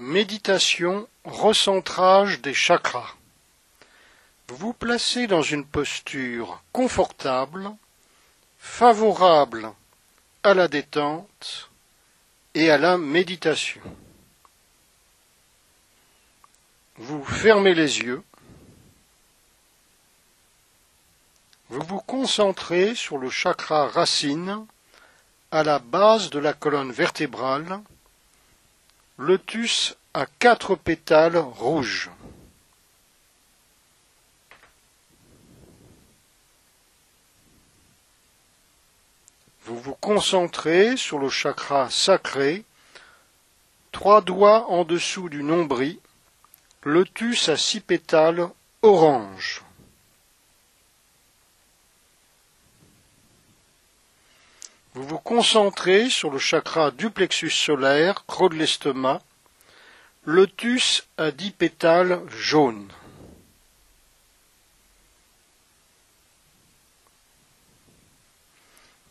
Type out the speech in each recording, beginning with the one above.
Méditation, recentrage des chakras. Vous vous placez dans une posture confortable, favorable à la détente et à la méditation. Vous fermez les yeux. Vous vous concentrez sur le chakra racine à la base de la colonne vertébrale, lotus à quatre pétales rouges. Vous vous concentrez sur le chakra sacré, trois doigts en dessous du nombril, lotus à six pétales orange. Vous vous concentrez sur le chakra du plexus solaire, creux de l'estomac, lotus à dix pétales jaunes.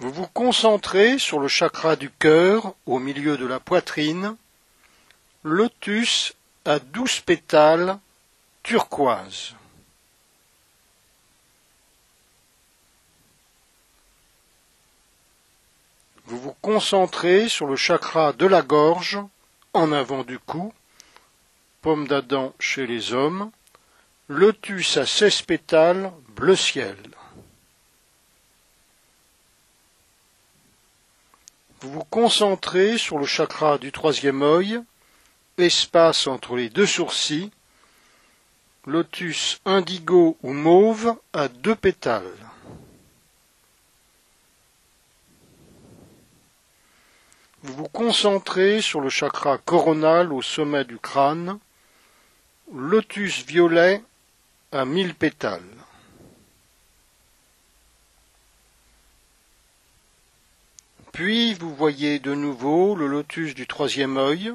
Vous vous concentrez sur le chakra du cœur, au milieu de la poitrine, lotus à douze pétales turquoise. Vous vous concentrez sur le chakra de la gorge, en avant du cou, pomme d'Adam chez les hommes, lotus à seize pétales, bleu ciel. Vous vous concentrez sur le chakra du troisième œil, espace entre les deux sourcils, lotus indigo ou mauve à deux pétales. Vous vous concentrez sur le chakra coronal au sommet du crâne, lotus violet à mille pétales. Puis vous voyez de nouveau le lotus du troisième œil,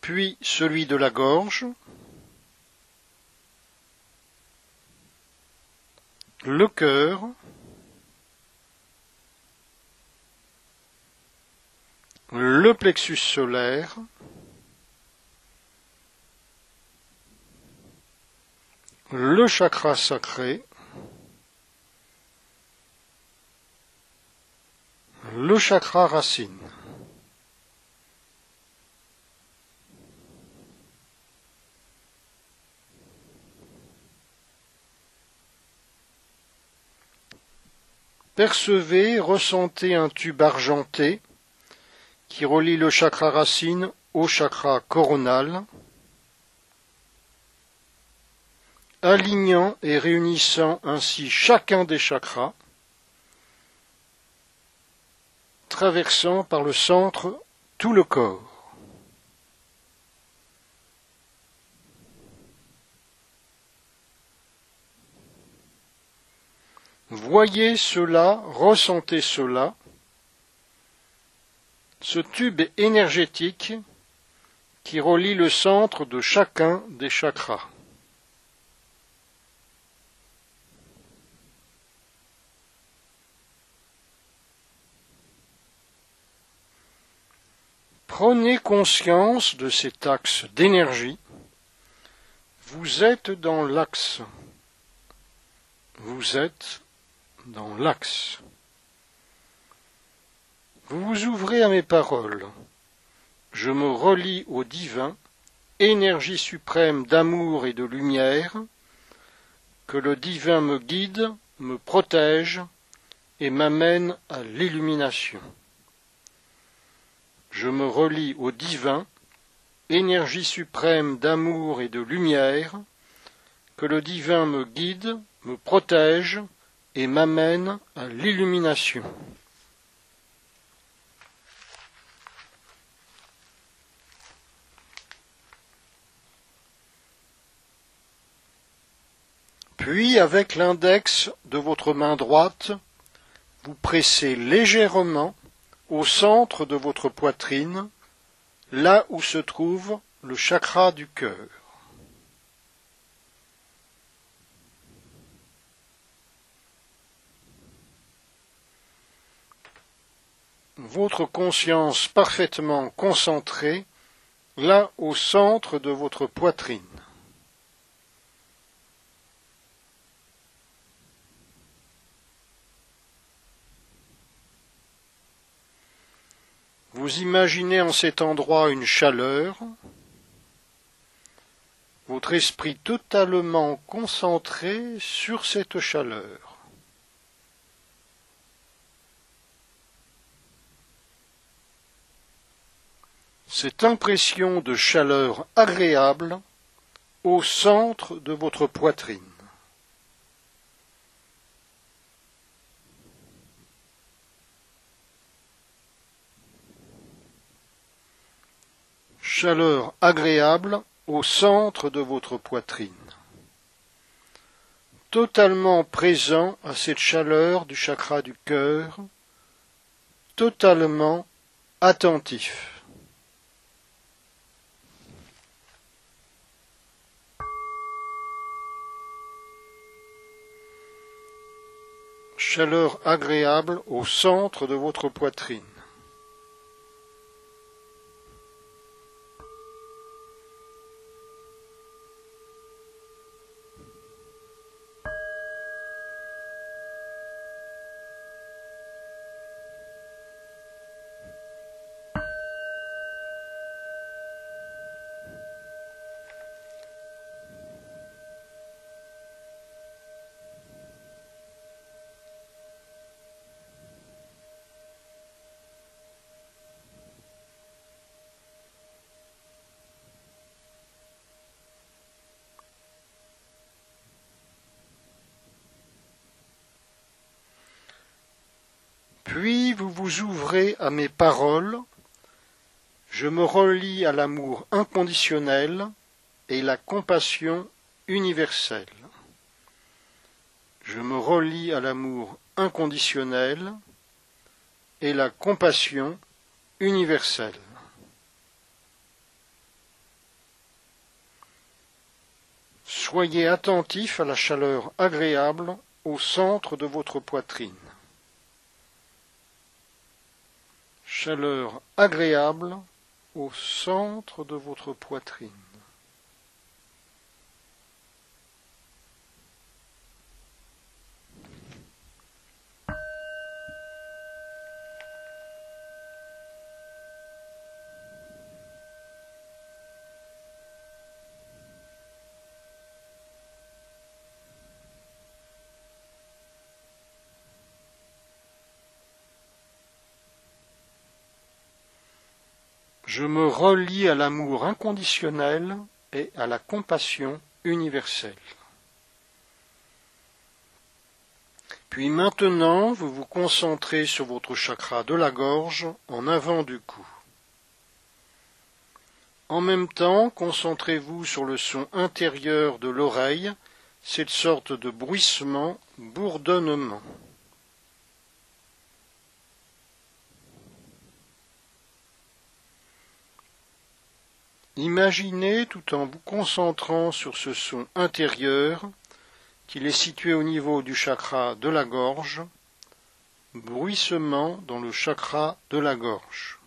puis celui de la gorge, le cœur, le plexus solaire, le chakra sacré, le chakra racine. Percevez, ressentez un tube argenté qui relie le chakra racine au chakra coronal, alignant et réunissant ainsi chacun des chakras, traversant par le centre tout le corps. Voyez cela, ressentez cela, ce tube énergétique qui relie le centre de chacun des chakras. Prenez conscience de cet axe d'énergie. Vous êtes dans l'axe. Vous êtes dans l'axe. Vous vous ouvrez à mes paroles. Je me relie au divin, énergie suprême d'amour et de lumière, que le divin me guide, me protège et m'amène à l'illumination. Je me relie au divin, énergie suprême d'amour et de lumière, que le divin me guide, me protège et m'amène à l'illumination. Puis, avec l'index de votre main droite, vous pressez légèrement au centre de votre poitrine, là où se trouve le chakra du cœur. Votre conscience parfaitement concentrée là au centre de votre poitrine. Vous imaginez en cet endroit une chaleur, votre esprit totalement concentré sur cette chaleur. Cette impression de chaleur agréable au centre de votre poitrine. Chaleur agréable au centre de votre poitrine. Totalement présent à cette chaleur du chakra du cœur, totalement attentif. Chaleur agréable au centre de votre poitrine. Vous ouvrez à mes paroles, je me relie à l'amour inconditionnel et la compassion universelle. Je me relie à l'amour inconditionnel et la compassion universelle. Soyez attentif à la chaleur agréable au centre de votre poitrine. Chaleur agréable au centre de votre poitrine. Je me relie à l'amour inconditionnel et à la compassion universelle. Puis maintenant, vous vous concentrez sur votre chakra de la gorge en avant du cou. En même temps, concentrez-vous sur le son intérieur de l'oreille, cette sorte de bruissement, bourdonnement. Imaginez, tout en vous concentrant sur ce son intérieur, qu'il est situé au niveau du chakra de la gorge, bruissement dans le chakra de la gorge.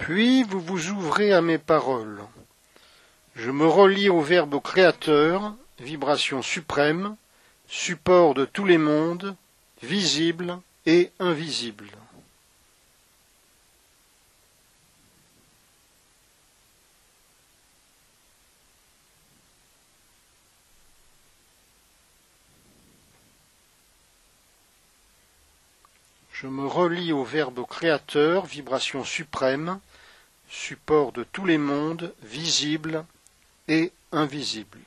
Puis vous vous ouvrez à mes paroles. Je me relie au Verbe créateur, vibration suprême, support de tous les mondes, visible et invisible. Je me relie au Verbe créateur, vibration suprême, support de tous les mondes, visibles et invisibles.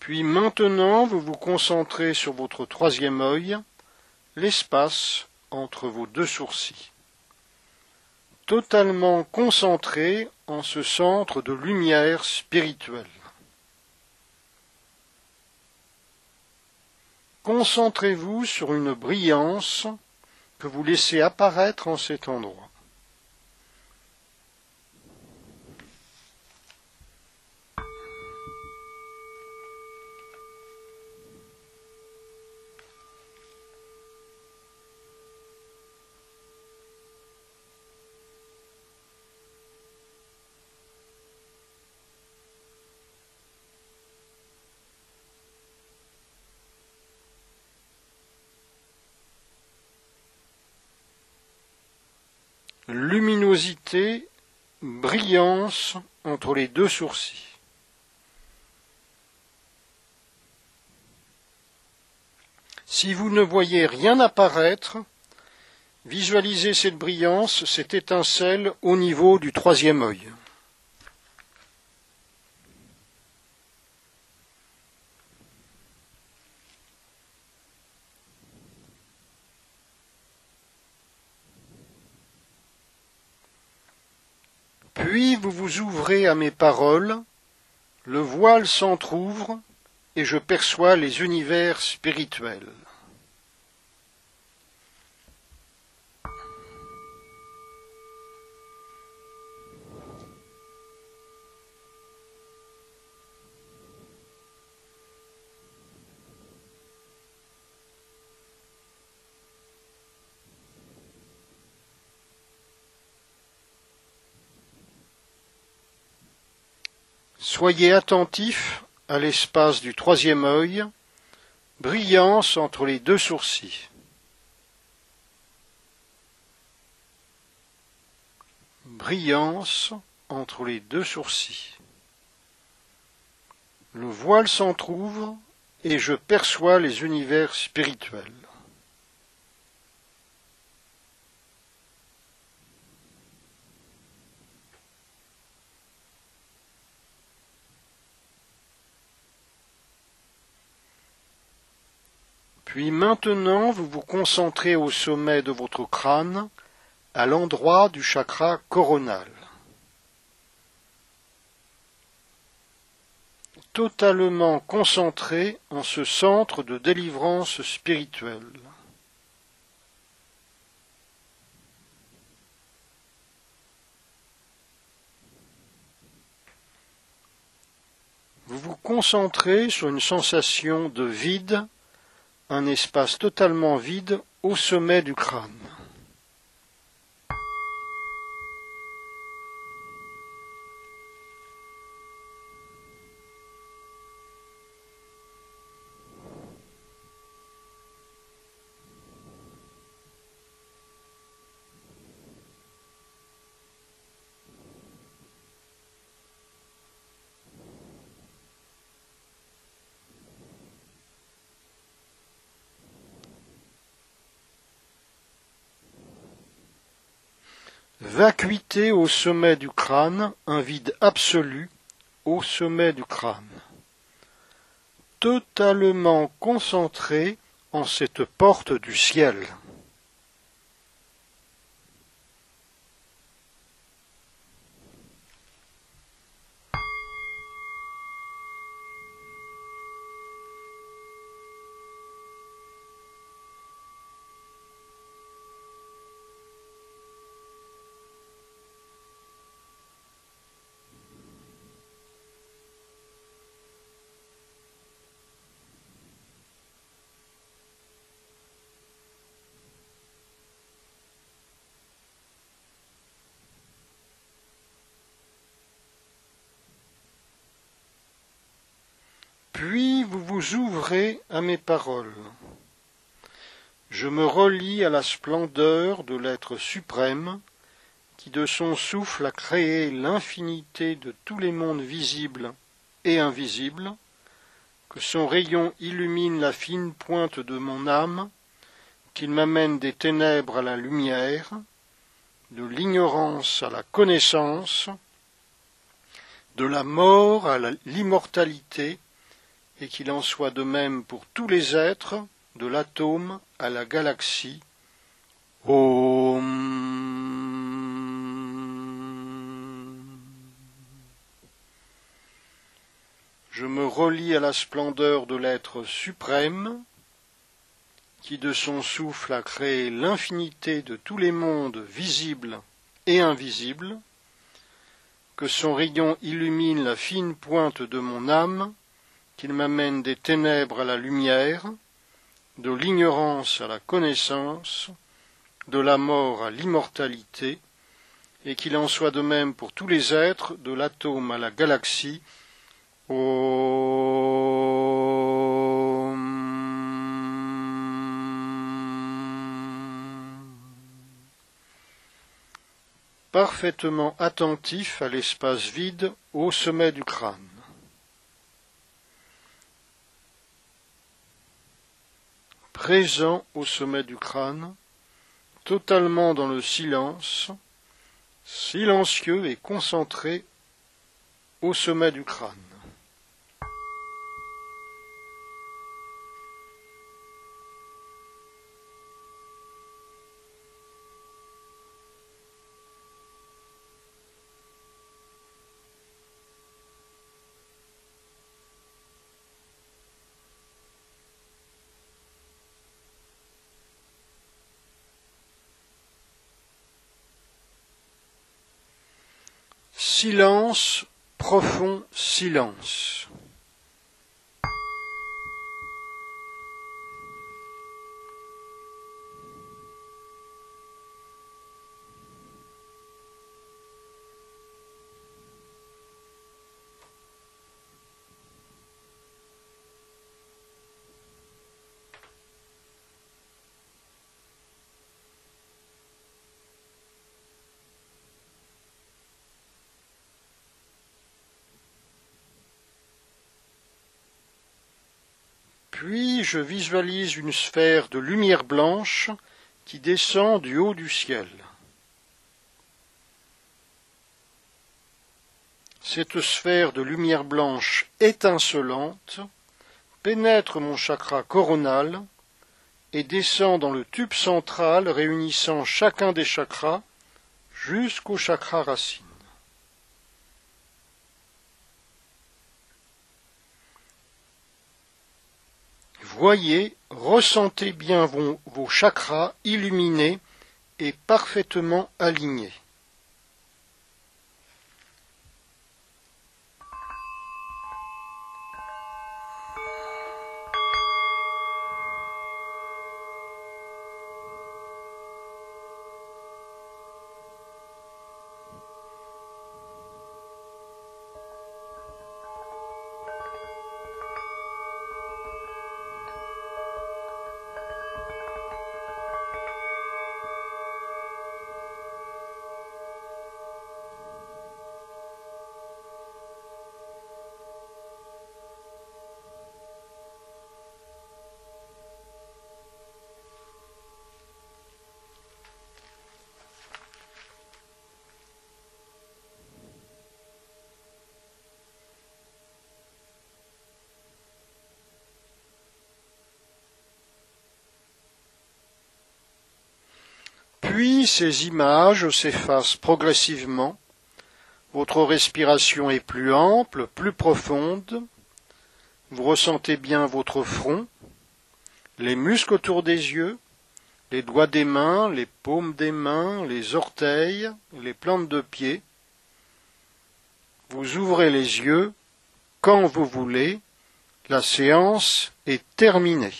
Puis maintenant, vous vous concentrez sur votre troisième œil, l'espace entre vos deux sourcils. Totalement concentré en ce centre de lumière spirituelle. Concentrez-vous sur une brillance que vous laissez apparaître en cet endroit. Luminosité, brillance entre les deux sourcils. Si vous ne voyez rien apparaître, visualisez cette brillance, cette étincelle au niveau du troisième œil. Puis vous ouvrez à mes paroles, le voile s'entr'ouvre et je perçois les univers spirituels. Soyez attentif à l'espace du troisième œil, brillance entre les deux sourcils. Brillance entre les deux sourcils. Le voile s'entr'ouvre et je perçois les univers spirituels. Puis maintenant, vous vous concentrez au sommet de votre crâne, à l'endroit du chakra coronal. Totalement concentré en ce centre de délivrance spirituelle. Vous vous concentrez sur une sensation de vide un espace totalement vide au sommet du crâne. Vacuité au sommet du crâne, un vide absolu au sommet du crâne. Totalement concentré en cette porte du ciel. Puis ouvrez à mes paroles. Je me relie à la splendeur de l'être suprême qui de son souffle a créé l'infinité de tous les mondes visibles et invisibles, que son rayon illumine la fine pointe de mon âme, qu'il m'amène des ténèbres à la lumière, de l'ignorance à la connaissance, de la mort à l'immortalité, et qu'il en soit de même pour tous les êtres, de l'atome à la galaxie. Je me relie à la splendeur de l'être suprême, qui de son souffle a créé l'infinité de tous les mondes visibles et invisibles, que son rayon illumine la fine pointe de mon âme, qu'il m'amène des ténèbres à la lumière, de l'ignorance à la connaissance, de la mort à l'immortalité, et qu'il en soit de même pour tous les êtres, de l'atome à la galaxie, parfaitement attentif à l'espace vide au sommet du crâne. Présent au sommet du crâne, totalement dans le silence, silencieux et concentré au sommet du crâne. Silence, profond silence. Puis je visualise une sphère de lumière blanche qui descend du haut du ciel. Cette sphère de lumière blanche étincelante pénètre mon chakra coronal et descend dans le tube central réunissant chacun des chakras jusqu'au chakra racine. Voyez, ressentez bien vos, chakras illuminés et parfaitement alignés. Puis ces images s'effacent progressivement, votre respiration est plus ample, plus profonde, vous ressentez bien votre front, les muscles autour des yeux, les doigts des mains, les paumes des mains, les orteils, les plantes de pied. Vous ouvrez les yeux quand vous voulez, la séance est terminée.